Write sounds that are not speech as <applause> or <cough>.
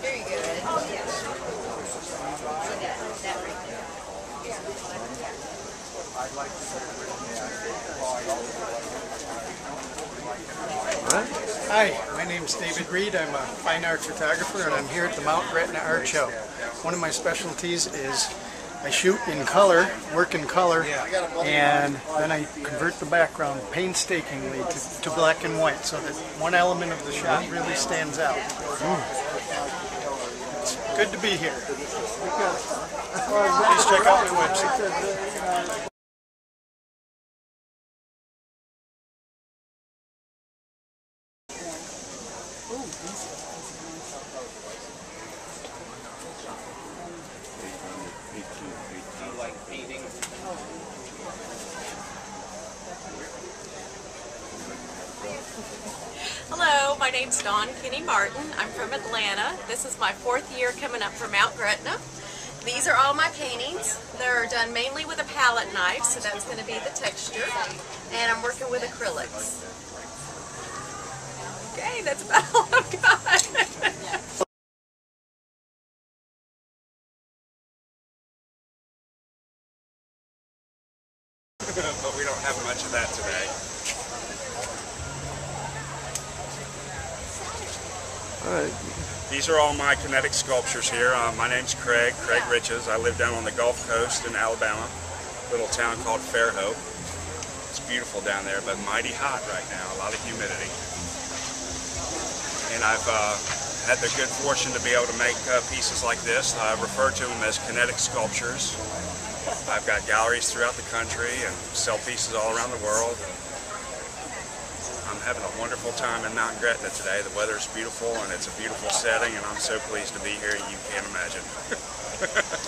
Very good. That right there. Hi, my name is David Reade. I'm a fine art photographer and I'm here at the Mount Gretna Art Show. One of my specialties is I shoot in color, work in color, and then I convert the background painstakingly to, to black and white so that one element of the shot really stands out. It's good to be here. Please check out my website. Hello, my name's Dawn Kinney Martin. I'm from Atlanta. This is my fourth year coming up from Mount Gretna. These are all my paintings. They're done mainly with a palette knife, so that's going to be the texture. And I'm working with acrylics. Okay, that's about <laughs> all I've got. <laughs> but we don't have much of that today. These are all my kinetic sculptures here. Uh, my name's Craig, Craig Riches. I live down on the Gulf Coast in Alabama, little town called Fairhope. It's beautiful down there, but mighty hot right now, a lot of humidity. And I've uh, had the good fortune to be able to make uh, pieces like this. I refer to them as kinetic sculptures. I've got galleries throughout the country and sell pieces all around the world. I'm having a wonderful time in Mount Gretna today. The weather is beautiful and it's a beautiful setting and I'm so pleased to be here you can't imagine. <laughs>